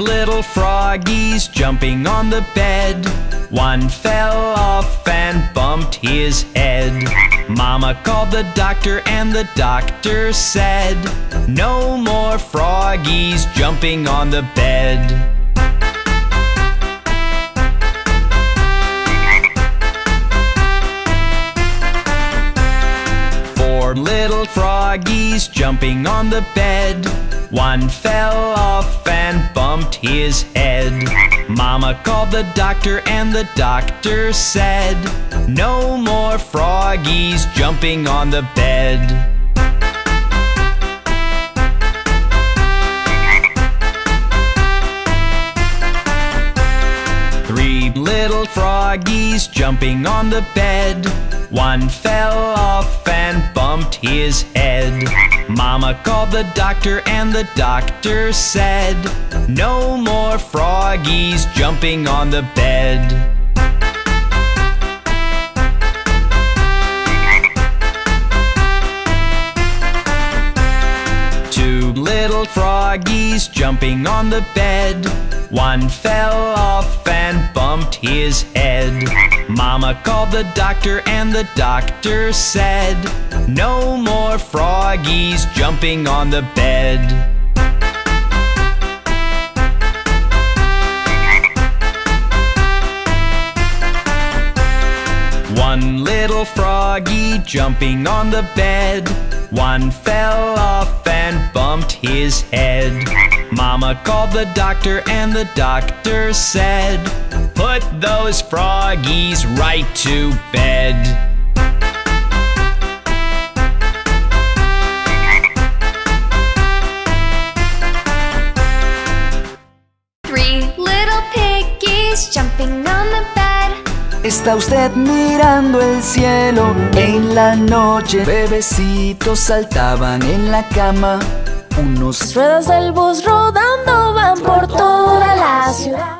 little froggies jumping on the bed. One fell off and bumped his head. Mama called the doctor and the doctor said, No more froggies jumping on the bed. Four little froggies jumping on the bed. One fell off and bumped his head. Mama called the doctor and the doctor said, No more froggies jumping on the bed. Froggies jumping on the bed. One fell off and bumped his head. Mama called the doctor and the doctor said, No more froggies jumping on the bed. Two little froggies jumping on the bed. One fell off and his head. Mama called the doctor and the doctor said, No more froggies jumping on the bed. One little froggy jumping on the bed. One fell off and bumped his head. Mama called the doctor and the doctor said, Put those froggies right to bed. Three little piggies jumping on the bed. Está usted mirando el cielo en la noche. Bebecitos saltaban en la cama. Unos Ruedas del bus rodando van por toda la ciudad.